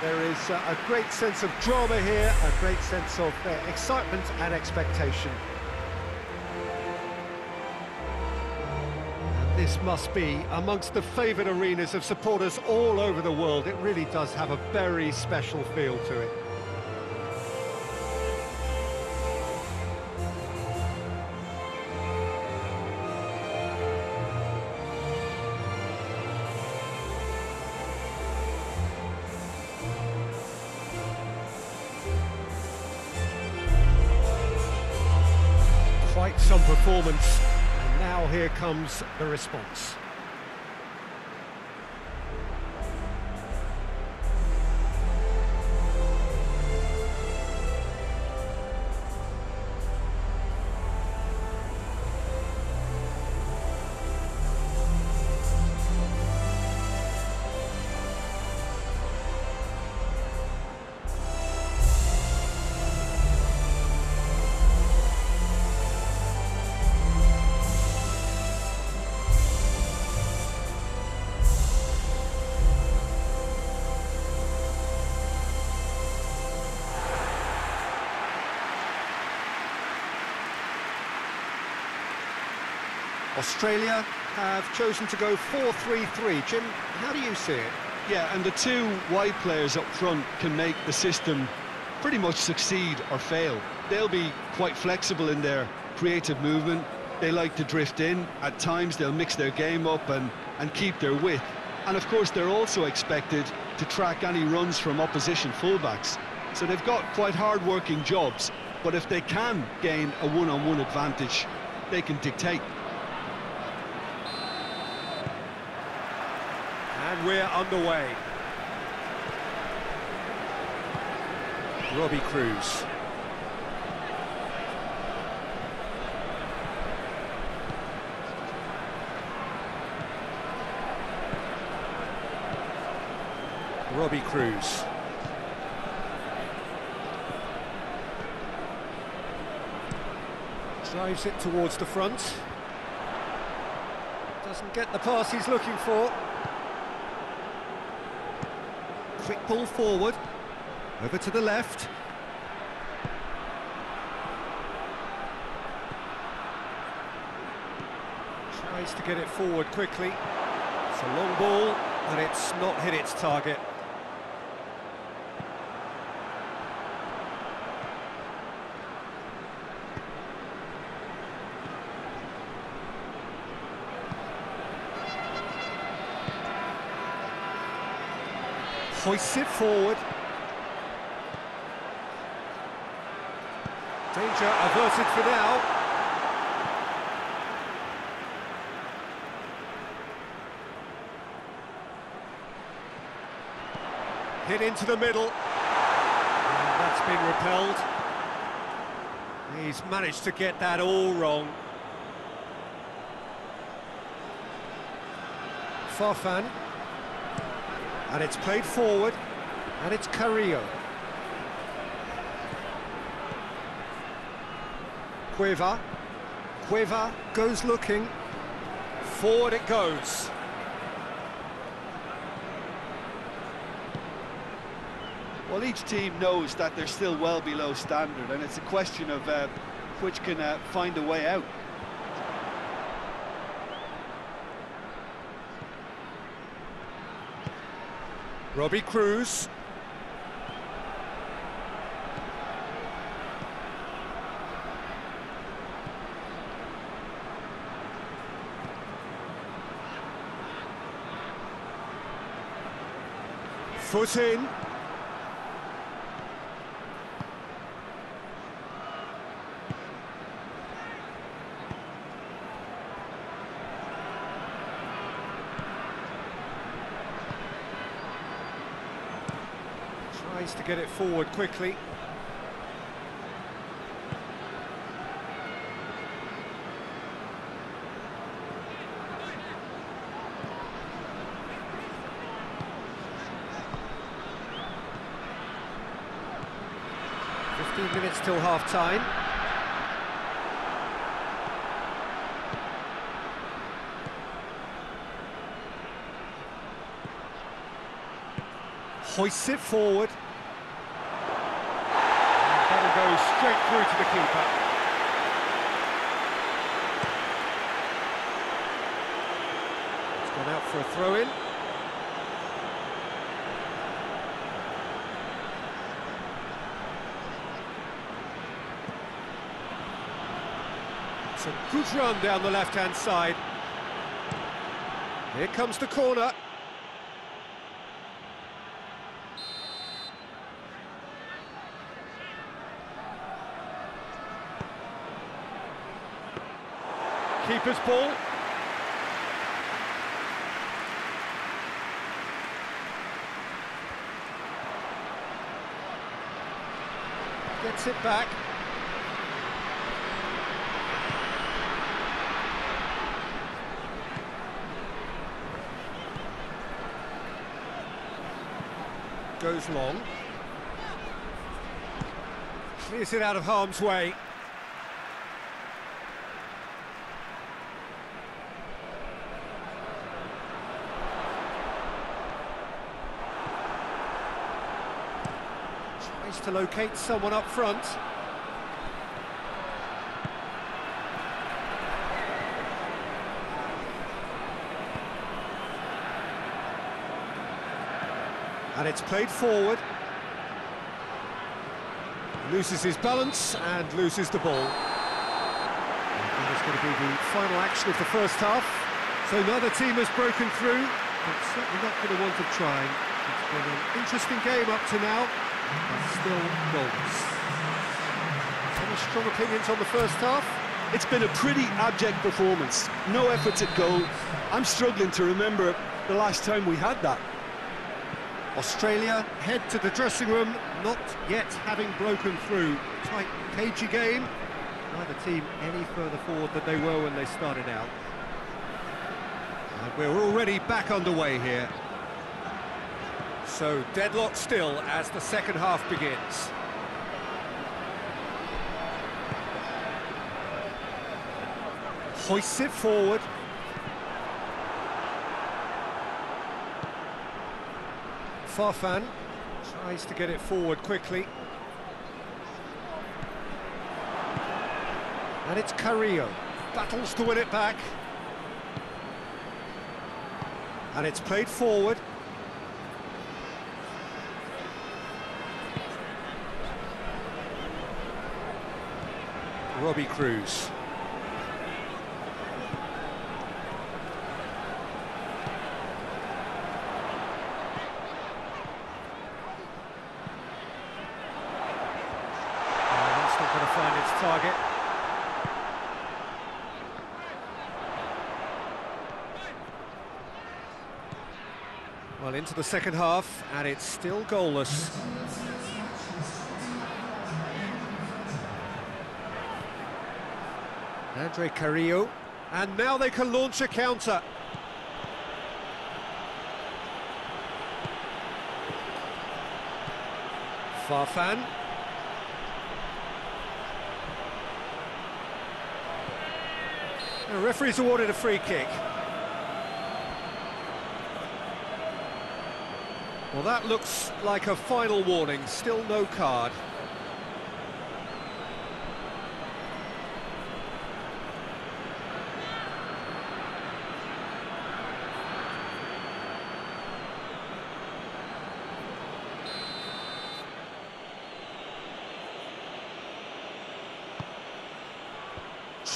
There is uh, a great sense of drama here, a great sense of uh, excitement and expectation. And this must be amongst the favoured arenas of supporters all over the world. It really does have a very special feel to it. Performance, and now here comes the response. Australia have chosen to go 4-3-3. Jim, how do you see it? Yeah, and the two wide players up front can make the system pretty much succeed or fail. They'll be quite flexible in their creative movement. They like to drift in. At times, they'll mix their game up and, and keep their width. And of course, they're also expected to track any runs from opposition fullbacks. So they've got quite hard-working jobs. But if they can gain a one-on-one -on -one advantage, they can dictate. And we're underway. Robbie Kruse. Robbie Kruse. Drives it towards the front. Doesn't get the pass he's looking for. Quick ball forward. Over to the left. Tries to get it forward quickly. It's a long ball, but it's not hit its target. Hoists it forward. Danger averted for now. Hit into the middle. And that's been repelled. He's managed to get that all wrong. Farfan. And it's played forward, and it's Carrillo. Cueva. Cueva goes looking. Forward it goes. Well, each team knows that they're still well below standard, and it's a question of uh, which can uh, find a way out. Robbie Kruse. Foot in. Tries to get it forward quickly. Fifteen minutes till half time. hoists it forward. And that'll go straight through to the keeper. It's gone out for a throw-in. It's a good run down the left-hand side. Here comes the corner. Keeper's ball. Gets it back. Goes long. Clears it out of harm's way. To locate someone up front. And it's played forward. Loses his balance and loses the ball. And it's going to be the final action of the first half. So neither team has broken through, but certainly not going to want to try. It's been an interesting game up to now, still goals. Any strong opinions on the first half? It's been a pretty abject performance. No efforts at goal. I'm struggling to remember the last time we had that. Australia head to the dressing room, not yet having broken through. Tight, cagey game. Neither team any further forward than they were when they started out. And we're already back underway here. So deadlock still as the second half begins. Hoists it forward. Farfan tries to get it forward quickly. And it's Carrillo. Battles to win it back. And it's played forward. Robbie Kruse. Target. Well, into the second half, and it's still goalless. Andre Carrillo, and now they can launch a counter. Farfan. The referee's awarded a free kick. Well, that looks like a final warning, still no card.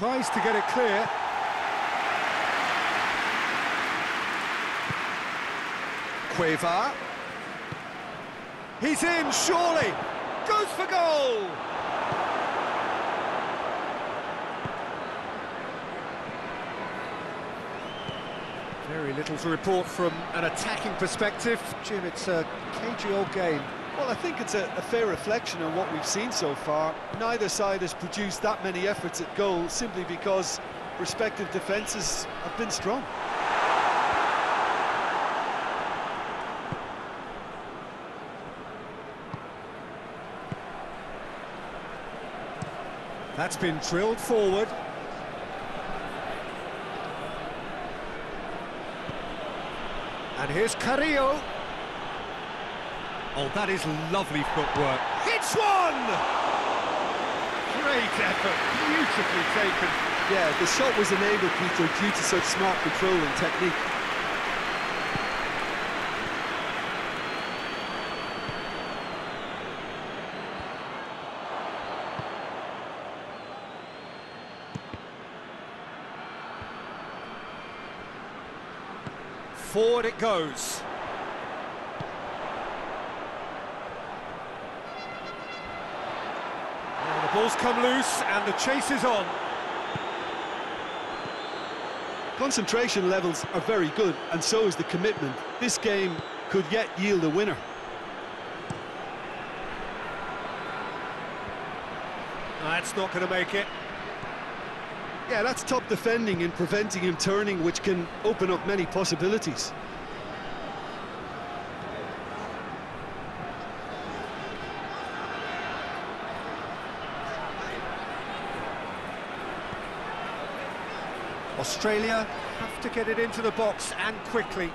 Tries to get it clear. Cueva. He's in, surely. Goes for goal. Very little to report from an attacking perspective. Jim, it's a cagey old game Well, I think it's a, a, fair reflection on what we've seen so far. Neither side has produced that many efforts at goal simply because respective defences have been strong. That's been drilled forward. And here's Carrillo. Oh, that is lovely footwork. Hits one! Great effort, beautifully taken. Yeah, the shot was enabled, Peter, due to such smart control and technique. Forward it goes. Now the ball's come loose and the chase is on. Concentration levels are very good and so is the commitment. This game could yet yield a winner. That's not going to make it. Yeah, that's top defending and preventing him turning, which can open up many possibilities. Australia have to get it into the box and quickly.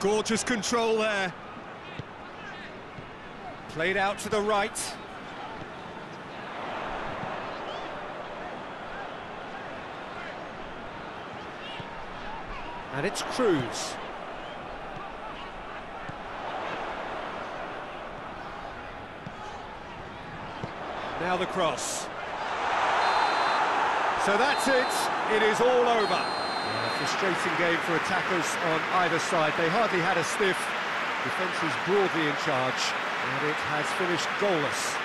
Gorgeous control there. Played out to the right. And it's Kruse. Now the cross. So that's it. It is all over. A frustrating game for attackers on either side. They hardly had a sniff. Defence is broadly in charge, and it has finished goalless.